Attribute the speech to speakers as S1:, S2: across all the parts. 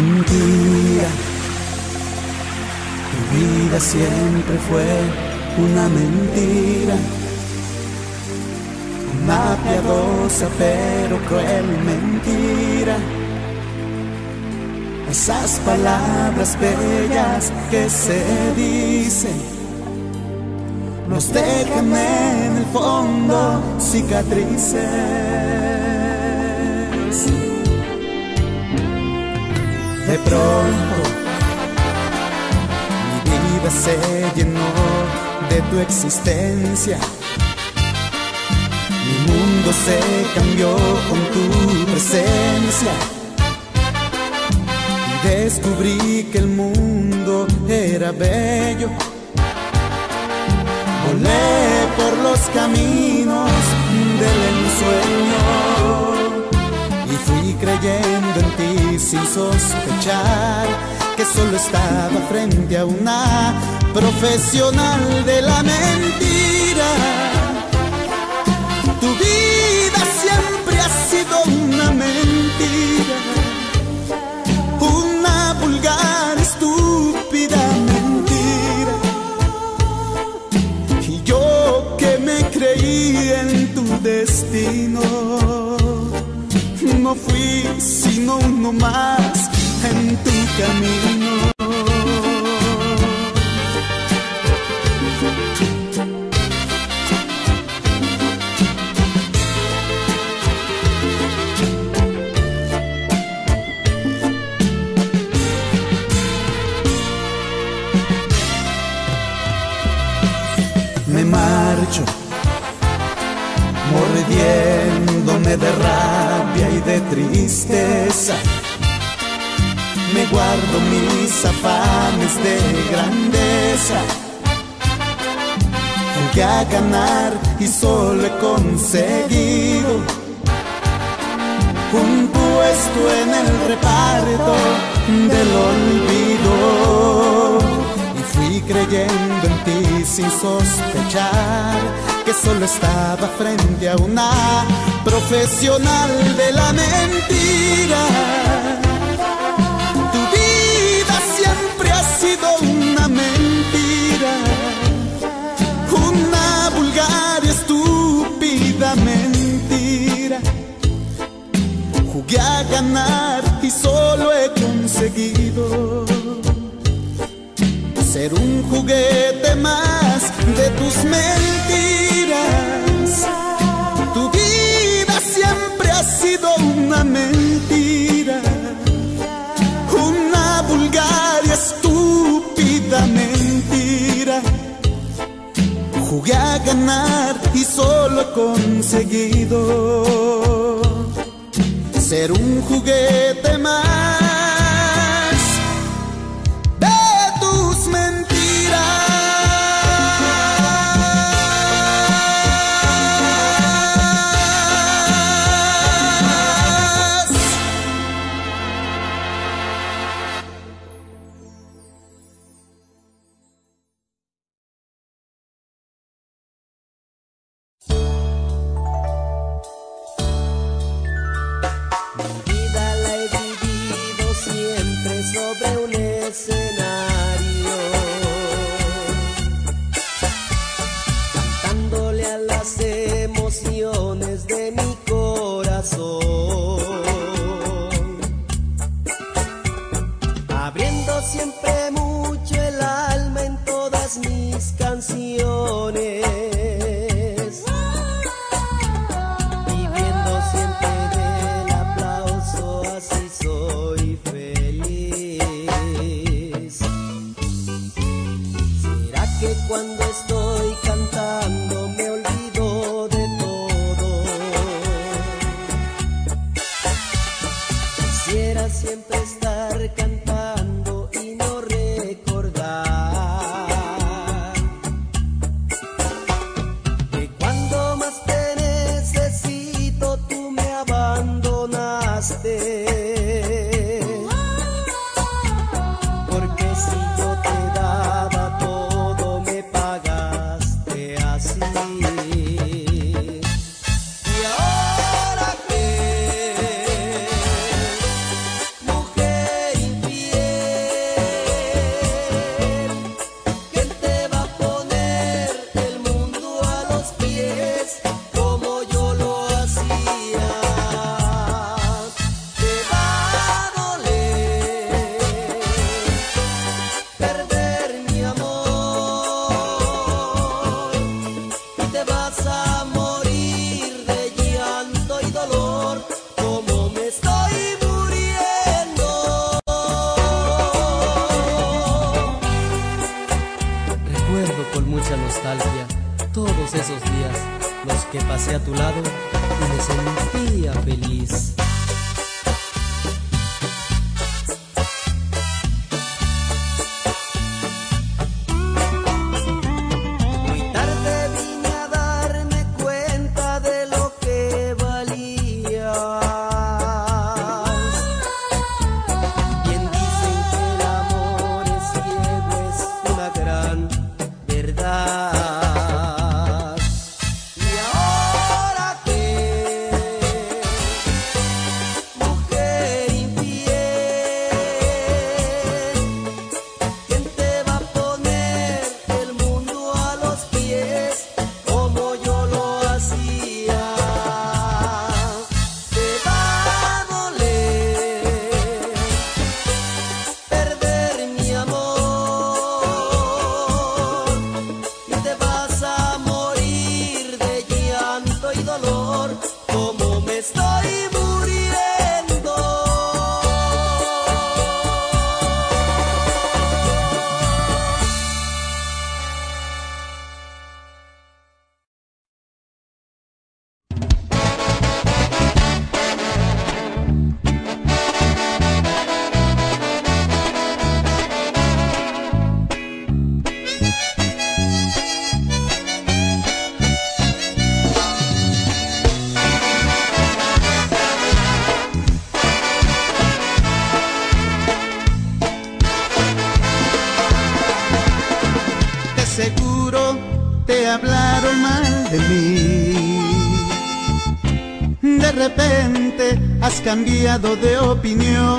S1: mentira. Tu vida siempre fue una mentira. Una piadosa pero cruel mentira. Esas palabras bellas que se dicen nos dejan en el fondo cicatrices. De pronto se llenó de tu existencia. Mi mundo se cambió con tu presencia. Y descubrí que el mundo era bello. Volé por los caminos del ensueño creyendo en ti sin sospechar que solo estaba frente a una profesional de la mentira. Tu vida siempre ha sido una mentira, una vulgar, estúpida mentira. Y yo que me creí en tu destino, no fui sino uno más en tu camino. De rabia y de tristeza me guardo mis afanes de grandeza. Aunque a ganar y solo he conseguido un puesto en el reparto del olvido. Fui creyendo en ti sin sospechar que solo estaba frente a una profesional de la mentira sido una mentira, una vulgar y estúpida mentira. Jugué a ganar y solo he conseguido ser un juguete más de tus mentiras. Tu vida siempre ha sido una mentira, una vulgar y estúpida mentira. Jugué a ganar y solo he conseguido ser un juguete más cambiado de opinión.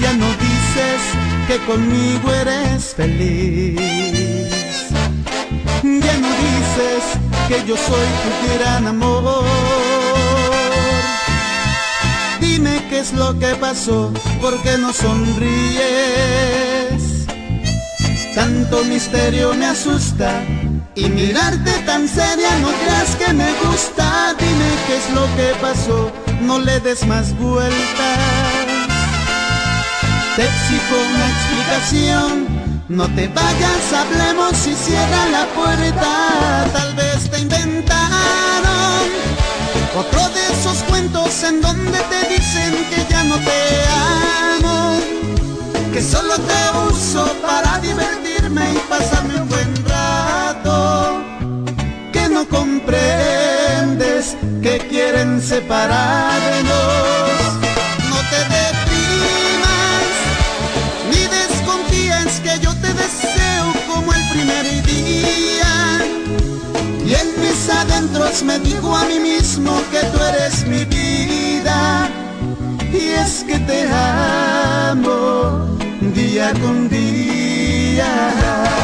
S1: Ya no dices que conmigo eres feliz. Ya no dices que yo soy tu gran amor. Dime qué es lo que pasó, porque no sonríes. Tanto misterio me asusta y mirarte tan seria no creas que me gusta. Dime qué es lo que pasó, no le des más vueltas. Te exijo una explicación No te vayas, hablemos y cierra la puerta. Tal vez te inventaron Otro de esos cuentos en donde te dicen que ya no te amo Que solo te uso para divertirme y pasarme un buen comprendes que quieren separarnos. No te deprimas, ni desconfíes que yo te deseo como el primer día. Y en mis adentros me digo a mí mismo que tú eres mi vida. Y es que te amo día con día.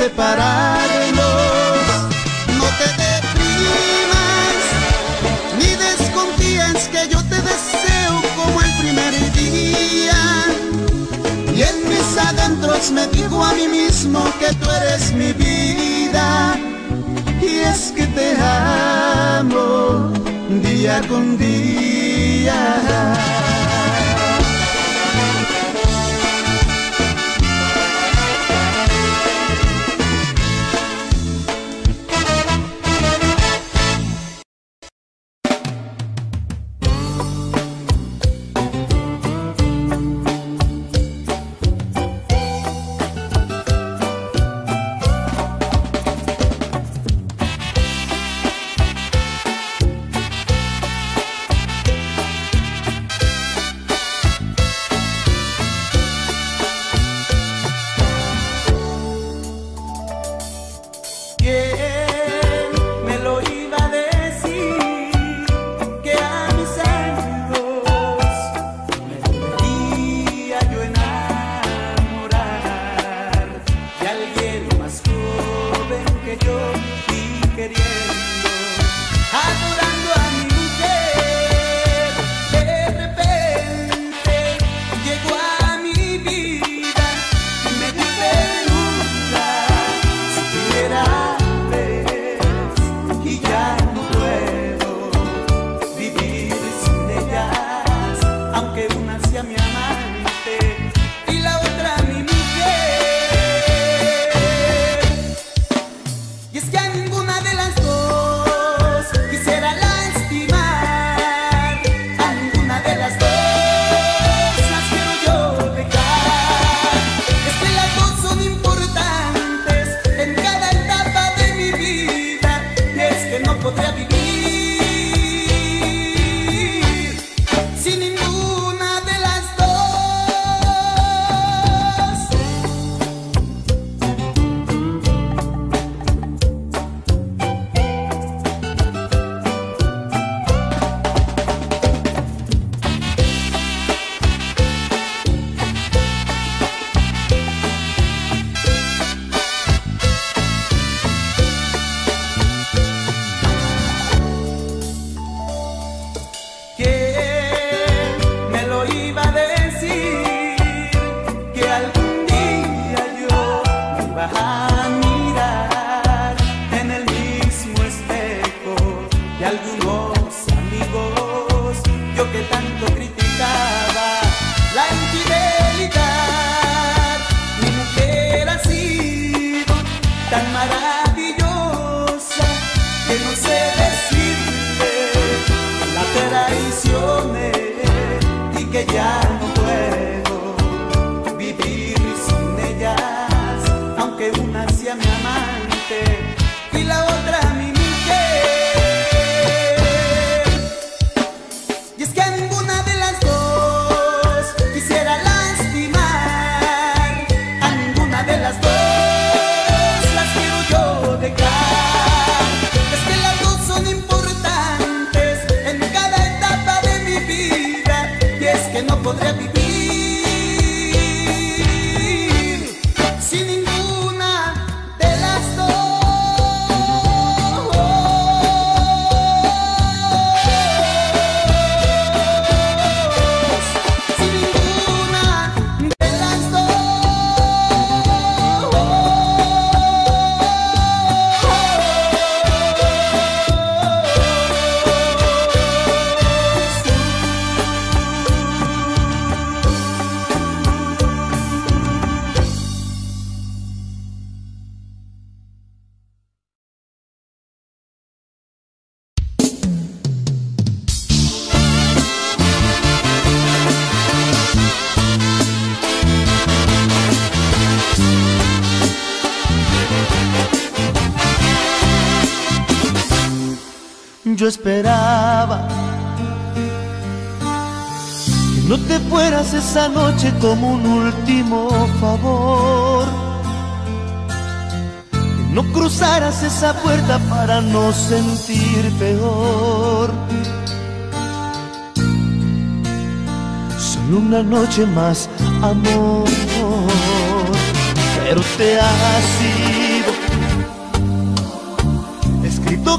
S1: Separarnos. No te deprimas, ni desconfíes que yo te deseo como el primer día. Y en mis adentros me digo a mí mismo que tú eres mi vida y es que te amo día con día.
S2: Yo esperaba. Que no te fueras esa noche como un último favor, que no cruzaras esa puerta para no sentir peor. Solo una noche más, amor, pero te has ido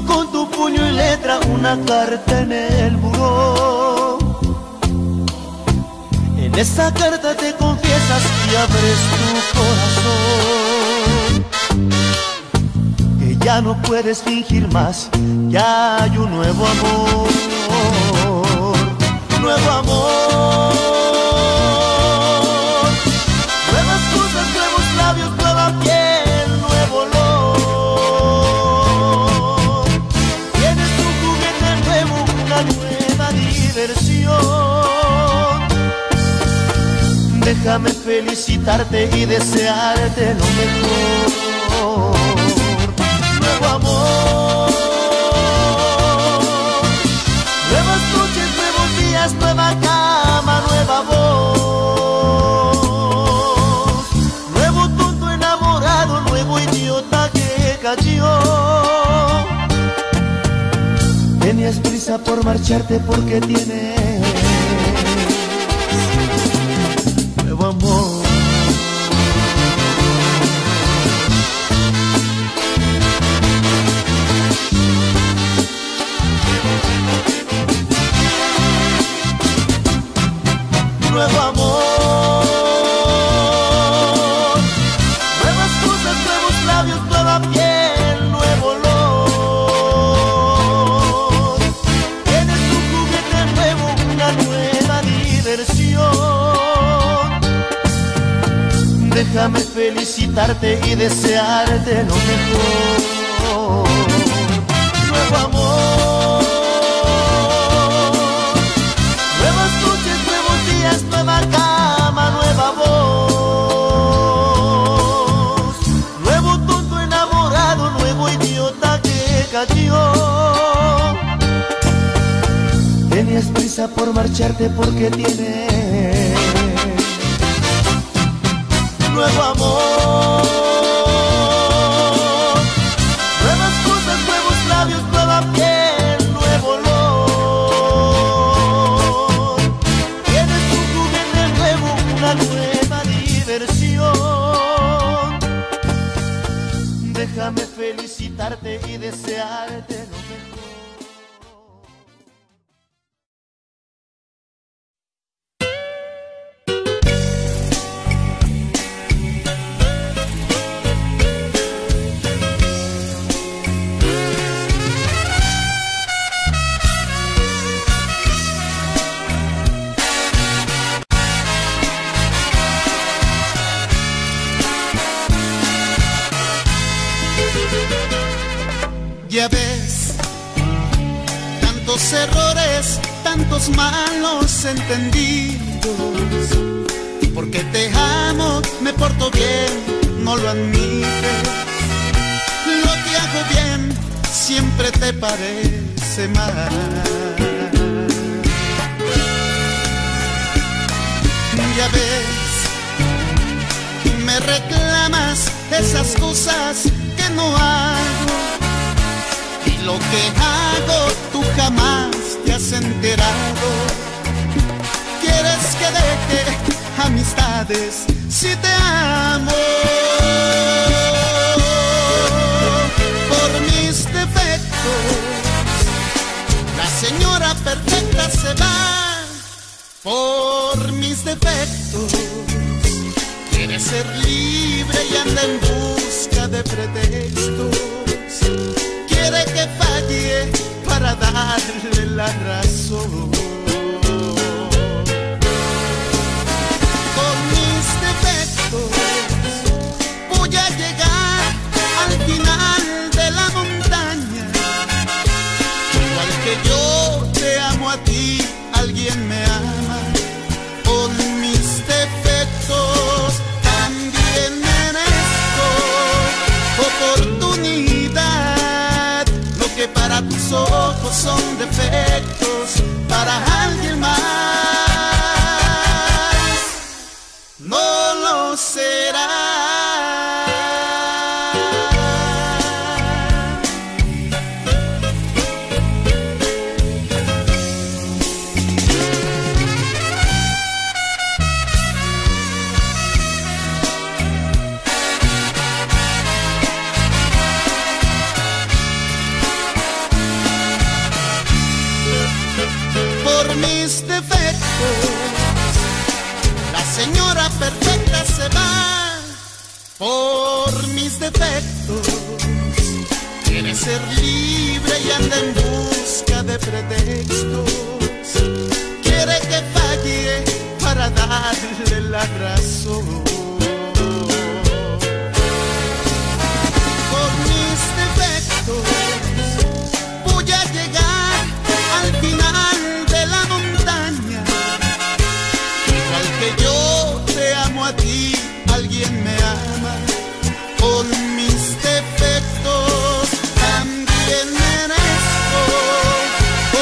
S2: con tu puño y letra una carta en el buró. En esa carta te confiesas y abres tu corazón. Que ya no puedes fingir más, ya hay un nuevo amor. Felicitarte y desearte lo mejor. Nuevo amor. Nuevas noches, nuevos días, nueva cama, nueva voz. Nuevo tonto enamorado, nuevo idiota que cayó. Tenías prisa por marcharte porque tienes y desearte lo mejor. Nuevo amor, nuevas noches, nuevos días, nueva cama, nueva voz. Nuevo tonto enamorado, nuevo idiota que
S1: cayó. Tenías prisa por marcharte porque tienes nuevo amor. Déjame felicitarte y desearte lo mejor. Tantos malos entendidos. Porque te amo, me porto bien, no lo admites. Lo que hago bien siempre te parece mal. Ya ves, me reclamas esas cosas que no hago. Y lo que hago tú jamás has enterado. Quieres que deje amistades si te amo. Por mis defectos, la señora perfecta se va. Por mis defectos, quiere ser libre y anda en busca de pretextos quiere que falle para darle la razón. Con mis defectos voy a llegar al final ojos son defectos, para alguien más a ti, alguien me ama. Con mis defectos también merezco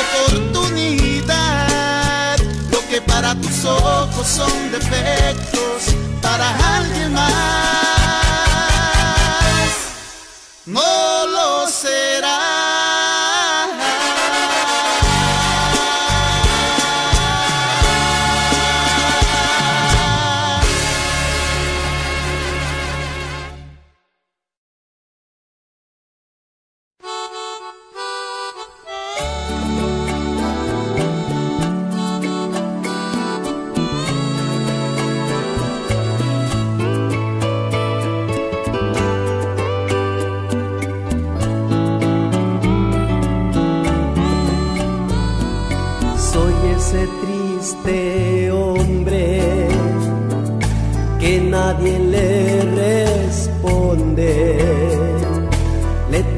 S1: oportunidad. Lo que para tus ojos son defectos, para alguien más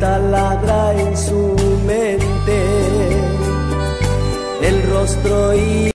S3: taladra en su mente. El rostro y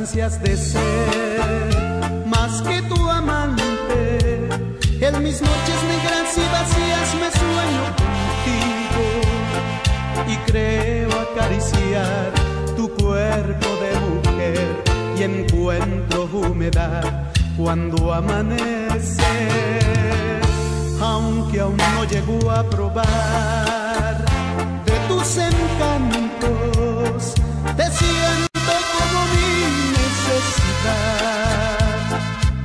S1: ansias de ser más que tu amante. En mis noches negras y vacías me sueño contigo y creo acariciar tu cuerpo de mujer y encuentro humedad cuando amanece. Aunque aún no llego a probar de tus encantos, te siento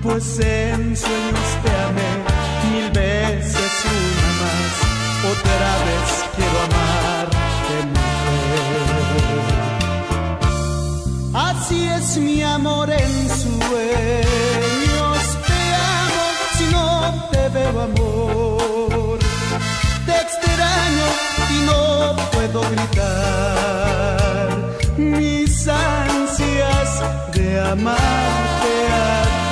S1: pues en sueños te amé. Mil veces una más, otra vez quiero amarte mujer. Así es mi amor en sueños, te amo si no te veo amor, te extraño y no puedo gritar. Mis ansias de amarte